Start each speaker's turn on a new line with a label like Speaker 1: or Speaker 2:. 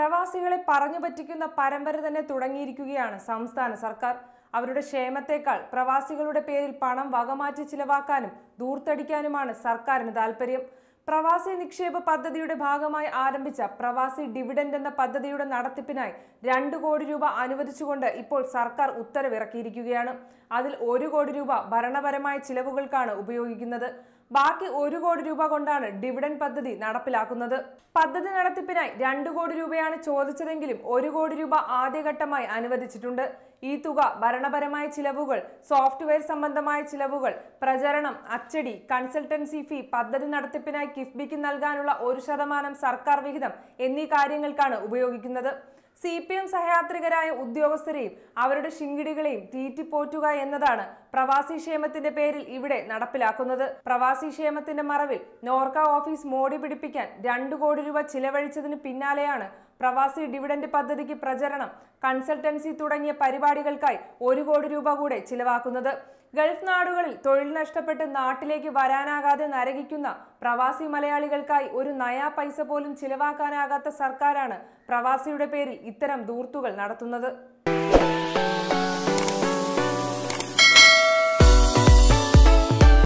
Speaker 1: പ്രവാസികളെ പറഞ്ഞു പറ്റിക്കുന്ന പരമ്പര തന്നെ തുടങ്ങിയിരിക്കുകയാണ് സംസ്ഥാന സർക്കാർ. അവരുടെ ക്ഷേമത്തേക്കാൾ പ്രവാസികളുടെ പേരിൽ പണം വകമാറ്റി ചിലവാക്കാനും ദൂർത്തടിക്കാനുമാണ് സർക്കാരിന് താല്പര്യം പ്രവാസി നിക്ഷേപ പദ്ധതിയുടെ ഭാഗമായി ആരംഭിച്ച പ്രവാസി ഡിവിഡൻഡ് എന്ന പദ്ധതിയുടെ നടത്തിപ്പിനായി രണ്ട് കോടി രൂപ അനുവദിച്ചുകൊണ്ട് ഇപ്പോൾ സർക്കാർ ഉത്തരവിറക്കിയിരിക്കുകയാണ്. അതിൽ ഒരു കോടി രൂപ ഭരണപരമായ ചിലവുകൾക്കാണ് ഉപയോഗിക്കുന്നത്. ബാക്കി ഒരു കോടി രൂപ കൊണ്ടാണ് ഡിവിഡൻ പദ്ധതി നടപ്പിലാക്കുന്നത്. പദ്ധതി നടത്തിപ്പിനായി രണ്ടു കോടി രൂപയാണ് ചോദിച്ചതെങ്കിലും ഒരു കോടി രൂപ ആദ്യഘട്ടമായി അനുവദിച്ചിട്ടുണ്ട്. ഈ തുക ഭരണപരമായ ചിലവുകൾ സോഫ്റ്റ്വെയർ സംബന്ധമായ ചിലവുകൾ പ്രചരണം അച്ചടി കൺസൾട്ടൻസി ഫീ പദ്ധതി നടത്തിപ്പിനായി കിഫ്ബിക്ക് നൽകാനുള്ള ഒരു ശതമാനം സർക്കാർ വിഹിതം എന്നീ കാര്യങ്ങൾക്കാണ് ഉപയോഗിക്കുന്നത്. സി പി എം സഹയാത്രികരായ ഉദ്യോഗസ്ഥരെയും അവരുടെ ശിങ്കിടികളെയും തീറ്റിപ്പോറ്റുക എന്നതാണ് പ്രവാസി ക്ഷേമത്തിന്റെ പേരിൽ ഇവിടെ നടപ്പിലാക്കുന്നത്. പ്രവാസി ക്ഷേമത്തിന്റെ മറവിൽ നോർക്ക ഓഫീസ് മോടി പിടിപ്പിക്കാൻ രണ്ടു കോടി രൂപ ചിലവഴിച്ചതിന് പിന്നാലെയാണ് പ്രവാസി ഡിവിഡന്റ് പദ്ധതിക്ക് പ്രചരണം കൺസൾട്ടൻസി തുടങ്ങിയ പരിപാടികൾക്കായി ഒരു കോടി രൂപ കൂടെ ചിലവാക്കുന്നത്. ഗൾഫ് നാടുകളിൽ തൊഴിൽ നഷ്ടപ്പെട്ട് നാട്ടിലേക്ക് വരാനാകാതെ നരകിക്കുന്ന പ്രവാസി മലയാളികൾക്കായി ഒരു നയാ പൈസ പോലും ചിലവാക്കാനാകാത്ത സർക്കാരാണ് പ്രവാസിയുടെ പേരിൽ ഇത്തരം ദൂർത്തുകൾ നടത്തുന്നത്.